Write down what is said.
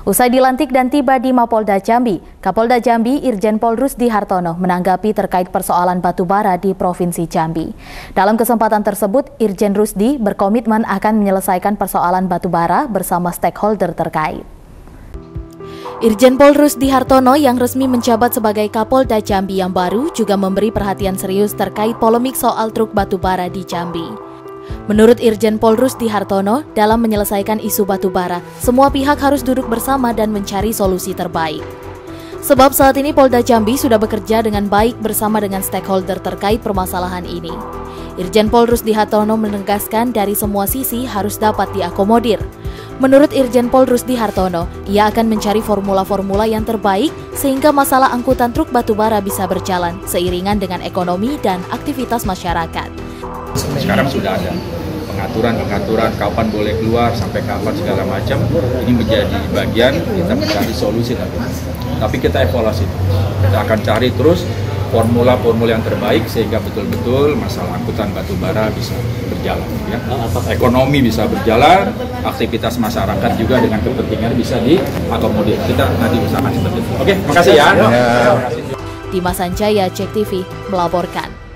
Usai dilantik dan tiba di Mapolda Jambi, Kapolda Jambi Irjen Pol Rusdi Hartono menanggapi terkait persoalan batubara di Provinsi Jambi. Dalam kesempatan tersebut, Irjen Rusdi berkomitmen akan menyelesaikan persoalan batubara bersama stakeholder terkait. Irjen Pol Rusdi Hartono yang resmi menjabat sebagai Kapolda Jambi yang baru juga memberi perhatian serius terkait polemik soal truk batubara di Jambi. Menurut Irjen Pol Rusdi Hartono, dalam menyelesaikan isu batubara, semua pihak harus duduk bersama dan mencari solusi terbaik. Sebab saat ini Polda Jambi sudah bekerja dengan baik bersama dengan stakeholder terkait permasalahan ini. Irjen Pol Rusdi Hartono menegaskan dari semua sisi harus dapat diakomodir. Menurut Irjen Pol Rusdi Hartono, ia akan mencari formula-formula yang terbaik sehingga masalah angkutan truk batubara bisa berjalan seiringan dengan ekonomi dan aktivitas masyarakat. Sekarang sudah ada pengaturan-pengaturan kapan boleh keluar sampai kapan segala macam ini menjadi bagian kita mencari solusi tapi tapi kita evaluasi kita akan cari terus formula-formula yang terbaik sehingga betul-betul masalah angkutan batu bara bisa berjalan ya. Ekonomi bisa berjalan, aktivitas masyarakat juga dengan kepentingan bisa diakomodir. Kita nanti bersama seperti itu. Oke, makasih ya. ya. Dimas Sanjaya, Cek TV melaporkan.